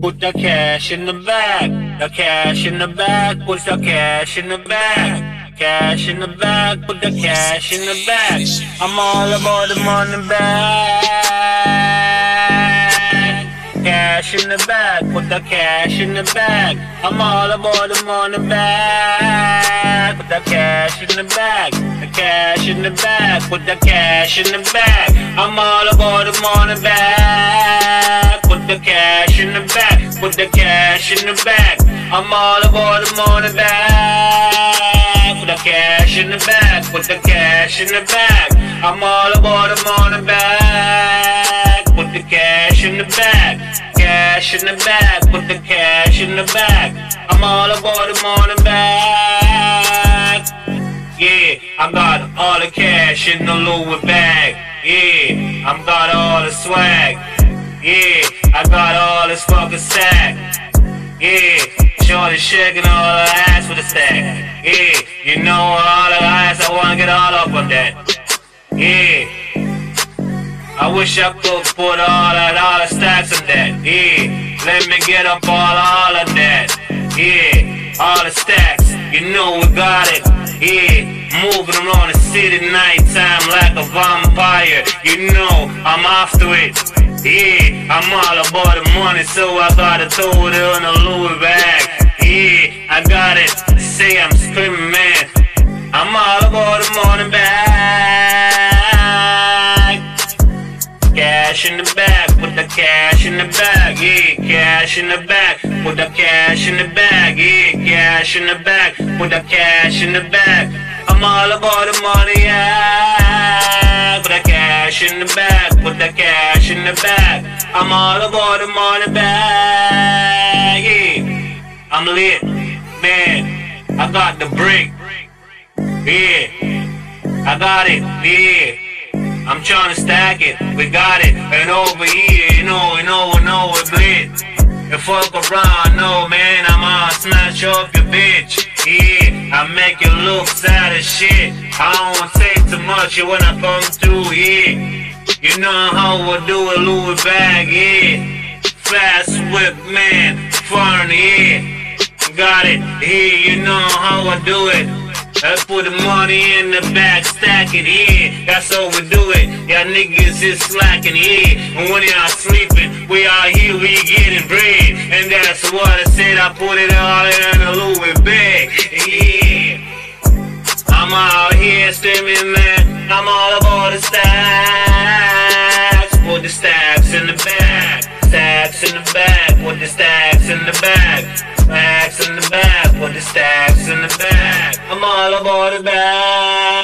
Put the cash in the bag. The cash in the bag. Put the cash in the bag. Cash in the bag. Put the cash in the bag. I'm all about the money bag. Cash in the bag. Put the cash in the bag. I'm all about the money bag. Put the cash in the bag. The cash in the bag. Put the cash in the bag. I'm all about the money bag. The cash in the bag. Put the cash in the bag. I'm all about the money bag. Put the cash in the bag. Put the cash in the bag. I'm all about the money bag. Put the cash in the bag. Cash in the bag. Put the cash in the bag. I'm all about the money bag. Yeah, I got all the cash in the Louis bag. Yeah, I'm got all the swag. Yeah, I got all this fucking stack. Yeah, shorty shaking all her ass with a stack. Yeah, you know all the ass, I wanna get all up on that. Yeah, I wish I could put all that, all the stacks on that. Yeah, let me get up all, all of that. Yeah, all the stacks, you know we got it. Yeah, moving around the city nighttime like a vampire. You know I'm after it. Yeah, I'm all about the money, so I gotta throw it in a Louis bag. Yeah, I got it. Say I'm screaming, man. I'm all about the money bag. Cash in the bag, put the cash in the bag, yeah, cash in the bag, put the cash in the bag, yeah, cash in the bag, put the cash in the bag. I'm all about the money, yeah. Put the cash in the bag, the bag. I'm all about the money bag, yeah. I'm lit, man. I got the brick, yeah. I got it, yeah. I'm trying to stack it, we got it, and over here, you know, you know, you know, we lit. You fuck around, no man, I'm on smash off your bitch. Yeah, I make you look sad as shit. I don't say too much when I come through, You know how I do a Louis bag, yeah. Fast whip, man, fun, yeah. Got it, yeah, you know how I do it. I put the money in the bag, stack it, yeah. That's how we do it. Y'all niggas is slacking, yeah. And when y'all sleeping, we out here, we getting bread. And that's what I said, I put it all in a Louis bag, yeah. I'm out here screaming, man. I'm all about the stacks. The. Stacks in the back. Put the stacks in the bag. I'm all about the bag.